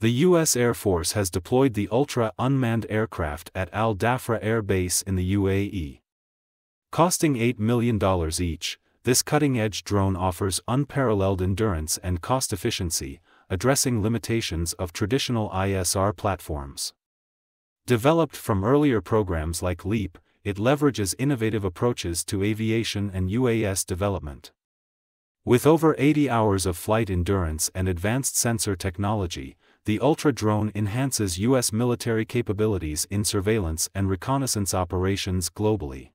The U.S. Air Force has deployed the Ultra unmanned aircraft at Al Dhafra Air Base in the UAE. Costing $8 million each, this cutting-edge drone offers unparalleled endurance and cost efficiency, addressing limitations of traditional ISR platforms. Developed from earlier programs like LEAP, it leverages innovative approaches to aviation and UAS development. With over 80 hours of flight endurance and advanced sensor technology, the Ultra drone enhances U.S. military capabilities in surveillance and reconnaissance operations globally.